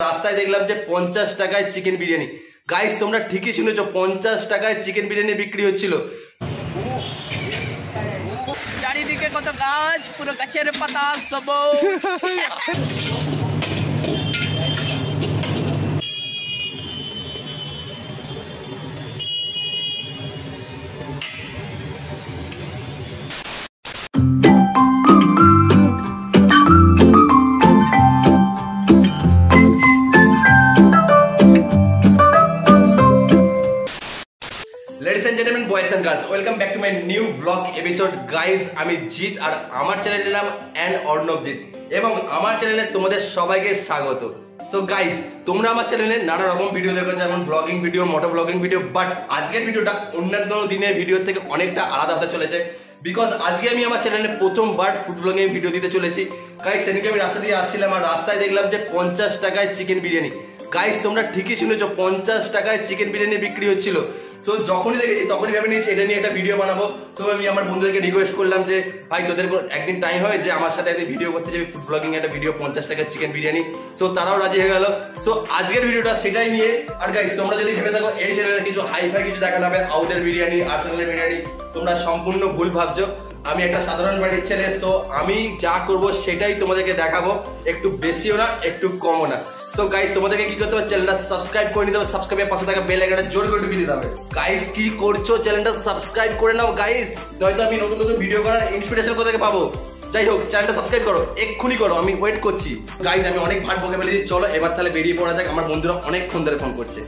রাস্তায় দেখলাম যে পঞ্চাশ টাকায় চিকেন বিরিয়ানি। গাইস তোমরা ঠিকই শুনেছ পঞ্চাশ টাকায় চিকেন বিরিয়ানি বিক্রি হচ্ছিল। চারিদিকে কত গাছ পুরো গাছের পাতা সবুজ। Welcome back to my new vlog episode guys আমি জিৎ আর আমার চ্যানেল নাম অ্যান্ড অর্ণবজিৎ এবং আমার চ্যানেলে তোমাদের সবাইকে স্বাগত। সো গাইস তোমরা আমার চ্যানেলে নানা রকম ভিডিও দেখো, যেমন blogging video Moto blogging video but আজকের ভিডিওটা অন্যান্য দিনের ভিডিও থেকে অনেকটা আলাদা হতে চলেছে। বিকজ আজকে আমি আমার চ্যানেলে প্রথমবার ফুড ব্লগিং ভিডিও দিতে চলেছি। গাইস সেদিনকে আমি রাস্তা দিয়ে আসছিলাম আর রাস্তায় দেখলাম যে পঞ্চাশ টাকায় চিকেন বিরিয়ানি। গাইস তোমরা ঠিকই শুনেছো, পঞ্চাশ টাকায় চিকেন বিরিয়ানি বিক্রি হচ্ছিল। সো যখনই দেখেছি, তখনই ভেবে নিয়েছি, এটা নিয়ে একটা ভিডিও বানাবো। তো আমি আমার বন্ধুদেরকে রিকোয়েস্ট করলাম যে, ভাই, তোদের একদিন টাইম হয় যে আমার সাথে একদিন ভিডিও করতে যাবি ফুড ব্লগিং একটা ভিডিও পঞ্চাশ টাকার চিকেন বিরিয়ানি। সো তারাও রাজি হয়ে গেল। সো আজকের ভিডিওটা সেটাই নিয়ে, আর গাইস তোমরা যদি ভেবে থাকো, এই চ্যানেলে কিছু হাইফাই কিছু দেখানো হবে, আউদের বিরিয়ানি আর্সেনালের বিরিয়ানি, তোমরা সম্পূর্ণ ভুল ভাবছ। আমি একটা সাধারণ বাড়ির ছেলে সো আমি যা করব সেটাই তোমাদেরকে দেখাবো। একটু বেশিও না, একটু কমও না। সো গাইস তোমাদেরকে কি করতে হবে? চ্যানেলটা সাবস্ক্রাইব করে নিতে হবে। সাবস্ক্রাইবের পাশে থাকা বেল আইকনটা জোর করে ঢুকিয়ে দিতে হবে। গাইস কি করছ? চ্যানেলটা সাবস্ক্রাইব করে নাও গাইস নয়তো আমি নতুন নতুন ভিডিও করার ইন্সপিরেশন কোথা থেকে পাবো? যাই হোক চ্যানেলটা সাবস্ক্রাইব করো, এক্ষুনি করো, আমি ওয়েট করছি। গাইস আমি অনেক ভাট বকে ফেলেছি, চলো, এবার তাহলে বেরিয়ে পড়া যাক। আমার বন্ধুরা অনেকক্ষণ ধরে ফোন করছে।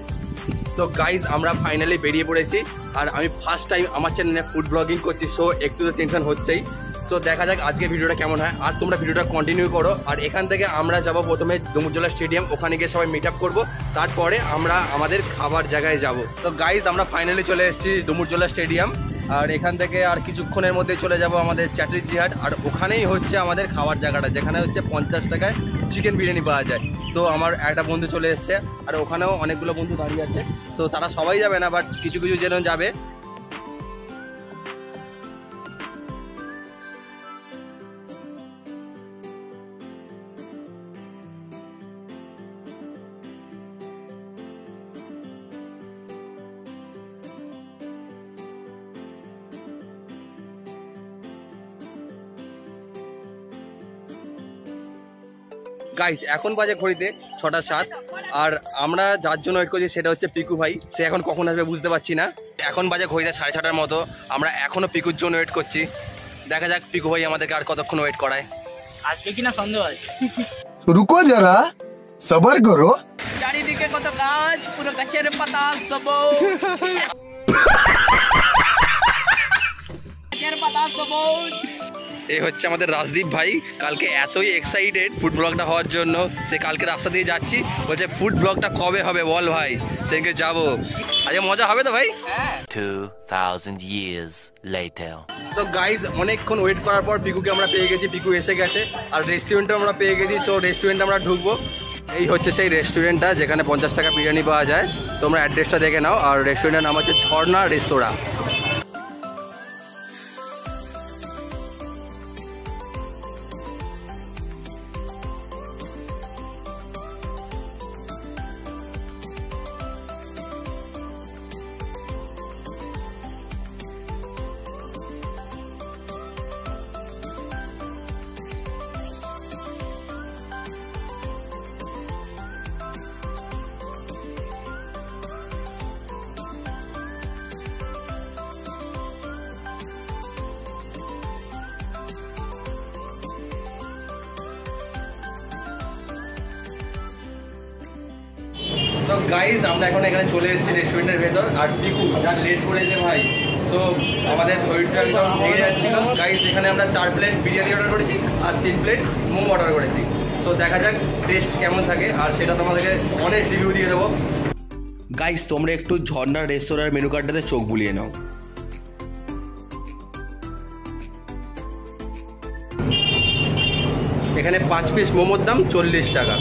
সো গাইজ আমরা ফাইনালি বেরিয়ে পড়েছি। আর আমি ফার্স্ট টাইম আমার চ্যানেলে ফুড ব্লগিং করছি সো একটু তো টেনশন হচ্ছেই। সো দেখা যাক আজকে ভিডিওটা কেমন হয়। আর তোমরা ভিডিওটা কন্টিনিউ করো। আর এখান থেকে আমরা যাব প্রথমে ডুমুরজোলা স্টেডিয়াম, ওখানে গিয়ে সবাই মিট আপ করব। তারপরে আমরা আমাদের খাবার জায়গায় যাব। তো গাইজ আমরা ফাইনালি চলে এসেছি ডুমুরজোলা স্টেডিয়াম। আর এখান থেকে আর কিছুক্ষণের মধ্যে চলে যাব আমাদের চ্যাটার্জি হাট আর ওখানেই হচ্ছে আমাদের খাওয়ার জায়গাটা, যেখানে হচ্ছে পঞ্চাশ টাকায় চিকেন বিরিয়ানি পাওয়া যায়। সো আমার একটা বন্ধু চলে এসছে, আর ওখানেও অনেকগুলো বন্ধু দাঁড়িয়ে আছে। সো তারা সবাই যাবে না বাট কিছু কিছু যেন যাবে। গাইস এখন বাজে ঘড়িতে ছটা সাত। আর আমরা যার জন্য ওয়েট করছি সেটা হচ্ছে পিকু ভাই। সে এখন কখন আসবে বুঝতে পারছি না। এখন বাজে ঘড়িতে সাড়ে ছটার মতো। আমরা এখনও পিকুর জন্য ওয়েট করছি। দেখা যাক পিকু ভাই আমাদেরকে আর কতক্ষণ ওয়েট করায়। আসবে কিনা সন্দেহ আছে? রুকো যারা সবার করো। চারিদিকে কত গাছ পুরো গাছের পাতা সব। গাছের পাতা এই হচ্ছে আমাদের রাজদীপ ভাই। কালকে এতই এক্সাইটেড ফুড ব্লগটা হওয়ার জন্য। সে কালকে রাস্তা দিয়ে যাচ্ছি। বলছে ফুড ব্লগটা কবে হবে বল ভাই? সেদিনকে যাব। আজকে মজা হবে তো ভাই? 2,000 years later. সো গাইজ অনেকক্ষণ ওয়েট করার পর পিকুকে আমরা পেয়ে গেছি। পিকু এসে গেছে। আর রেস্টুরেন্টও আমরা পেয়ে গেছি। সো রেস্টুরেন্টে আমরা ঢুকবো। এই হচ্ছে সেই রেস্টুরেন্টটা যেখানে পঞ্চাশ টাকা বিরিয়ানি পাওয়া যায়। তোমরা অ্যাড্রেসটা দেখে নাও। আর রেস্টুরেন্টের নাম হচ্ছে ঝর্ণা রেস্তোরাঁ। গাইজ আমরা এখন এখানে চলে এসেছি রেস্টুরেন্টের ভেতর, আর পিকু, যা লেট করেছে ভাই। সো আমাদের ধৈর্য গাইজ এখানে আমরা চার প্লেট বিরিয়ানি অর্ডার করেছি আর তিন প্লেট মোমো অর্ডার করেছি। সো দেখা যাক টেস্ট কেমন থাকে, আর সেটা তোমাদেরকে অনেক রিভিউ দিয়ে দেবো। গাইজ তোমরা একটু ঝর্ণা রেস্তোরাঁর মেনু কার্ডটাতে চোখ বুলিয়ে নাও। এখানে পাঁচ পিস মোমোর দাম চল্লিশ টাকা।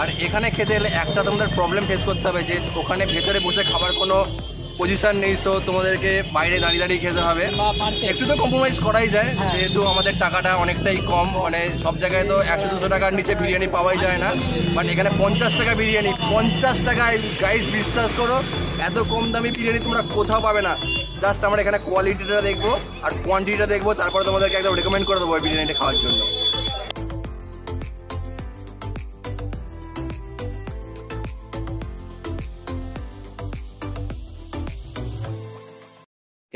আর এখানে খেতে এলে একটা তোমাদের প্রবলেম ফেস করতে হবে যে ওখানে ভেতরে বসে খাবার কোনো পজিশন নেই সো তোমাদেরকে বাইরে দাঁড়িয়ে দাঁড়িয়ে খেতে হবে। একটু তো কম্প্রোমাইজ করাই যায় যেহেতু আমাদের টাকাটা অনেকটাই কম মানে সব জায়গায় তো একশো দুশো টাকার নিচে বিরিয়ানি পাওয়াই যায় না। বাট এখানে পঞ্চাশ টাকা বিরিয়ানি পঞ্চাশ টাকায় গাইস বিশ্বাস করো এত কম দামি বিরিয়ানি তোমরা কোথাও পাবে না। জাস্ট আমরা এখানে কোয়ালিটিটা দেখব আর কোয়ান্টিটিটা দেখব তারপরে তোমাদেরকে একদম রেকমেন্ড করে দেবো বিরিয়ানিটা খাওয়ার জন্য।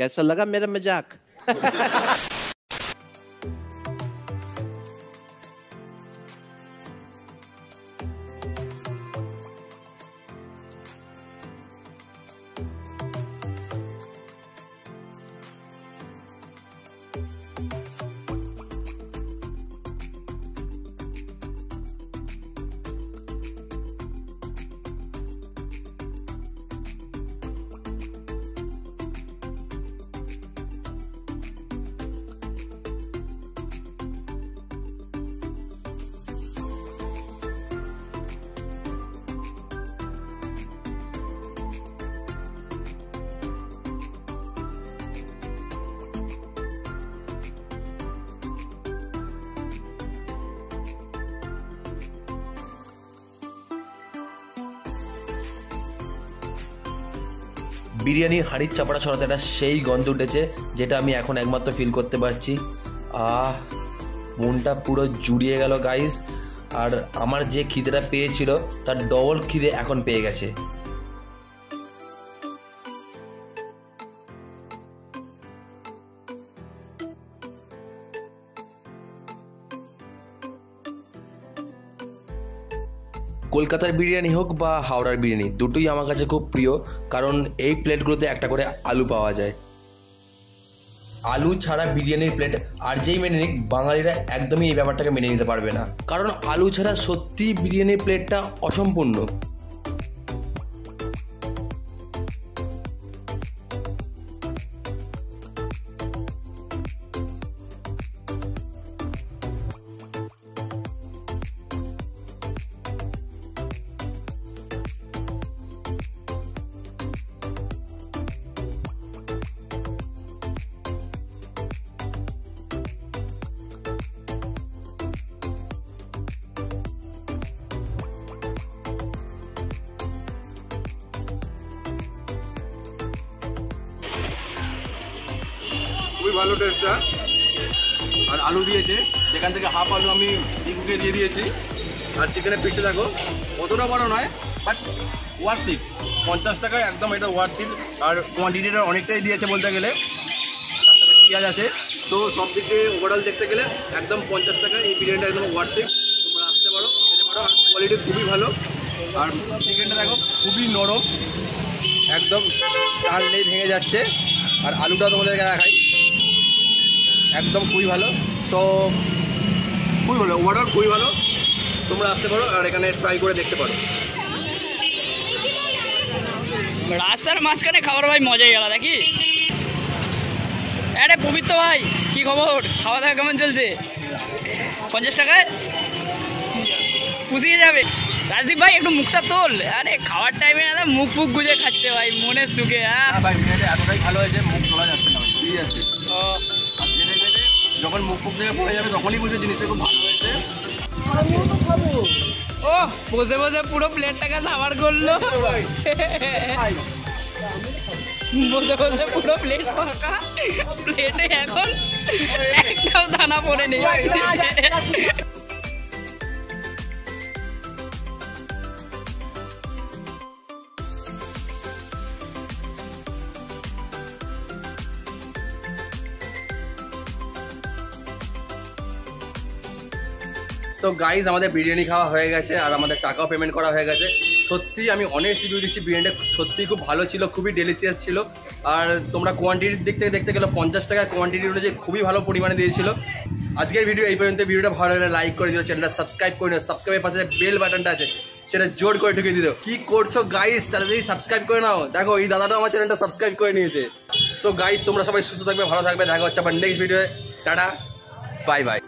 कैसा लगा मेरा मज़ाक? বিরিয়ানির হাঁড়ির চাপড়া ছড়াতে একটা সেই গন্ধ উঠেছে, যেটা আমি এখন একমাত্র ফিল করতে পারছি। আহ, মনটা পুরো জুড়িয়ে গেল গাইস আর আমার যে খিদেটা পেয়েছিল, তার ডবল খিদে এখন পেয়ে গেছে। কলকাতার বিরিয়ানি হোক বা হাওড়ার বিরিয়ানি, দুটোই আমার কাছে খুব প্রিয়, কারণ এই প্লেটগুলোতে একটা করে আলু পাওয়া যায়। আলু ছাড়া বিরিয়ানির প্লেট আর যেই মেনে নিক, বাঙালিরা একদমই এই ব্যাপারটাকে মেনে নিতে পারবে না। কারণ আলু ছাড়া সত্যি বিরিয়ানির প্লেটটা অসম্পূর্ণ। খুবই ভালো টেস্টটা আর আলু দিয়েছে। সেখান থেকে হাফ আলু আমি রিকুকে দিয়ে দিয়েছি। আর চিকেনের পিসটা দেখো, অতটা বড় নয় বাট ওয়ার্থ ইট পঞ্চাশ টাকায় একদম এটা ওয়ার্থ ইট আর কোয়ান্টিটিটা অনেকটাই দিয়েছে বলতে গেলে। পেঁয়াজ আছে। তো সব দিক ওভারঅল দেখতে গেলে একদম পঞ্চাশ টাকায় এই বিরিয়ানিটা একদম ওয়ার্থ ইট তোমরা আসতে পারো, খেতে পারো। আর কোয়ালিটি খুবই ভালো। আর চিকেনটা দেখো, খুবই নরম। একদম টানলেই ভেঙে যাচ্ছে। আর আলুটাও তোমাদেরকে দেখাই। একদম খুবই ভালো। সো খুবই ভালো ওভারঅল খুবই ভালো। তোমরা আসতে পারো আর এখানে ট্রাই করে দেখতে পারো। রাস্তার মাঝখানে খাবার ভাই মজাই আলাদা কি আরে পবিত্র ভাই কি খবর? খাওয়া দাওয়া কেমন চলছে? পঞ্চাশ টাকায়? পুষিয়ে যাবে। রাজদীপ ভাই একটু মুখটা তোল। আরে খাওয়ার টাইমে দাদা মুখ ফুক গুজে খাচ্ছে ভাই মনের সুখে হ্যাঁ? ভাই এতটাই ভালো হয়েছে মুখ তোলা যাচ্ছে না ঠিক আছে ও, যখন মুখ ফুক থেকে পড়ে যাবে তখনই বুঝবে জিনিসটা খুব ভালো হয়েছে ও বসে বসে পুরো প্লেটটাকে সাবার করল বসে বসে পুরো প্লেট ফাঁকা প্লেটে এখন একটাও দানা পড়ে নেই সো গাইজ আমাদের বিরিয়ানি খাওয়া হয়ে গেছে আর আমাদের টাকাও পেমেন্ট করা হয়ে গেছে। সত্যি আমি অনেক রিভিউ দিচ্ছি, বিরিয়ানিটা সত্যিই খুব ভালো ছিল, খুবই ডেলিসিয়াস ছিল। আর তোমরা কোয়ান্টিটির দিক থেকে দেখতে গেলে পঞ্চাশ টাকা কোয়ান্টিটি অনুযায়ী খুবই ভালো পরিমাণে দিয়েছিল। আজকের ভিডিও এই পর্যন্ত ভিডিওটা ভালো লাগলে লাইক করে দিও চ্যানেলটা সাবস্ক্রাইব করে নিও সাবস্ক্রাইবের পাশে বেল বাটনটা আছে, সেটা জোর করে ঢুকে দিও। কি করছ গাইস তাহলে সাবস্ক্রাইব করে নাও। দেখো, এই দাদাটাও আমার চ্যানেলটা সাবস্ক্রাইব করে নিয়েছে। সো গাইস তোমরা সবাই সুস্থ থাকবে, ভালো থাকবে। দেখা হচ্ছে আবার next video tata bye bye